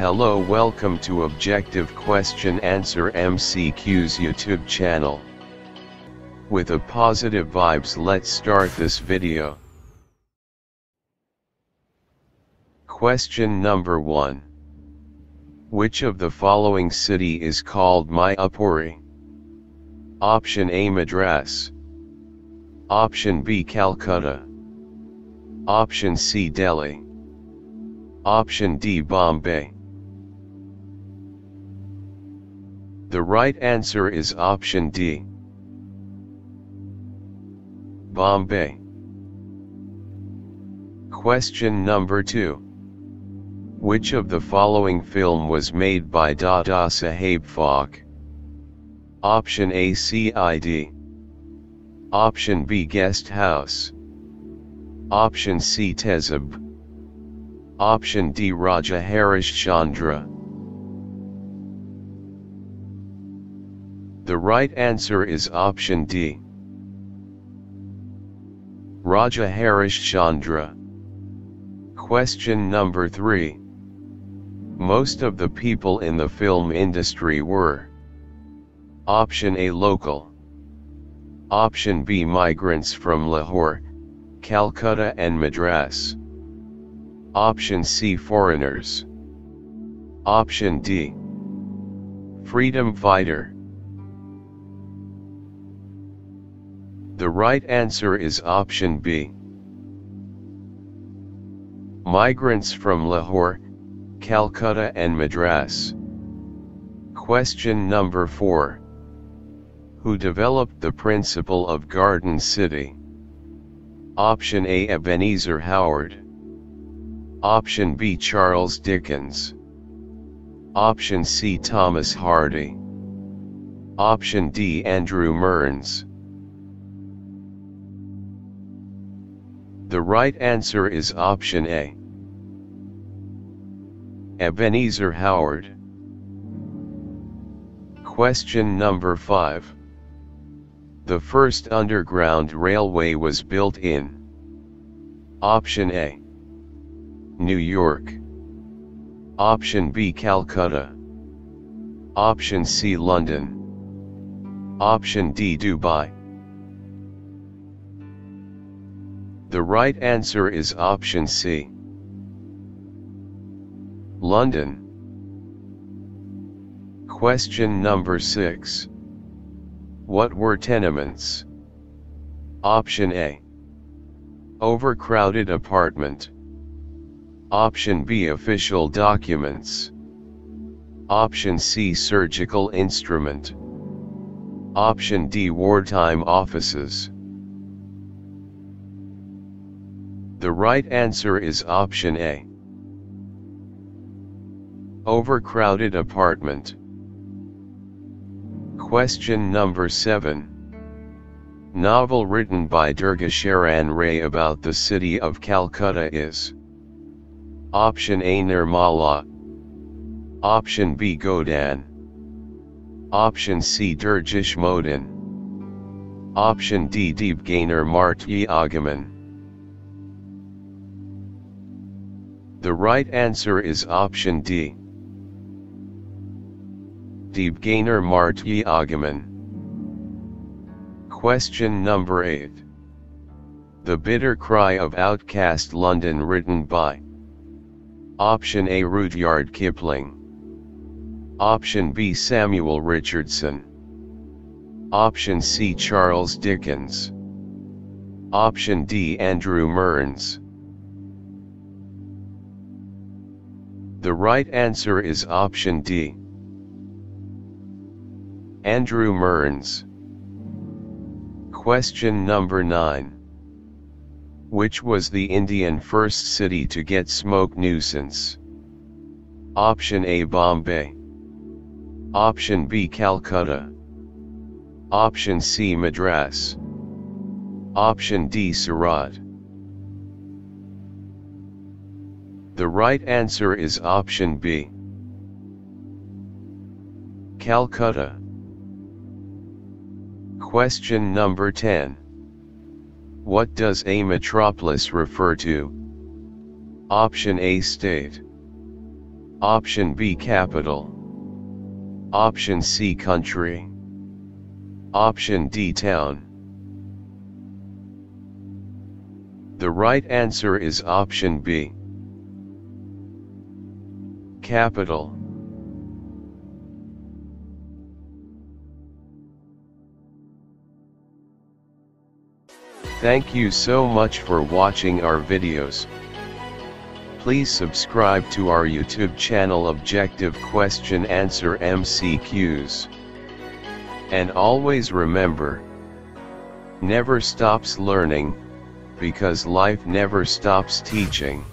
Hello welcome to Objective Question Answer MCQ's YouTube channel. With a positive vibes let's start this video. Question number 1. Which of the following city is called Mayapuri? Option A Madras. Option B Calcutta. Option C Delhi. Option D Bombay. The right answer is option D. Bombay. Question number 2. Which of the following film was made by Dada Saheb Phalke? Option A CID. Option B Guest House. Option C Tehzeeb. Option D Raja Harishchandra. The right answer is option D. Raja Harishchandra. Question number 3. Most of the people in the film industry were Option A local. Option B migrants from Lahore, Calcutta and Madras. Option C foreigners. Option D freedom fighter. The right answer is option B. Migrants from Lahore, Calcutta and Madras. Question number 4 who developed the principle of Garden City? Option A Ebenezer Howard. Option B Charles Dickens. Option C Thomas Hardy. Option D Andrew Mearns. The right answer is option A. Ebenezer Howard. Question number 5. The first underground railway was built in Option A New York Option B Calcutta Option C London Option D Dubai The right answer is option C London Question number 6 what were tenements? Option A. Overcrowded apartment. Option B. Official documents. Option C. Surgical instrument. Option D. Wartime offices. The right answer is option A. Overcrowded apartment. Question number 7. Novel written by Durga Sharan Ray about the city of Calcutta is Option A Nirmala Option B Godan Option C Durgesh Modin Option D Deepganer Martyi Agaman The right answer is option D. Deepganer Martyi Agaman. Question number 8. The Bitter Cry of Outcast London written by Option A. Rudyard Kipling. Option B. Samuel Richardson. Option C. Charles Dickens. Option D. Andrew Mearns The right answer is option D. Andrew Mearns. Question number 9. Which was the Indian first city to get smoke nuisance? Option A Bombay. Option B Calcutta. Option C Madras. Option D Surat. The right answer is option B. Calcutta. Question number 10. What does a metropolis refer to? Option A state. Option B capital. Option C country. Option D town. The right answer is option B. Capital. Thank you so much for watching our videos. Please subscribe to our YouTube channel Objective Question Answer MCQs. And always remember, never stops learning, because life never stops teaching.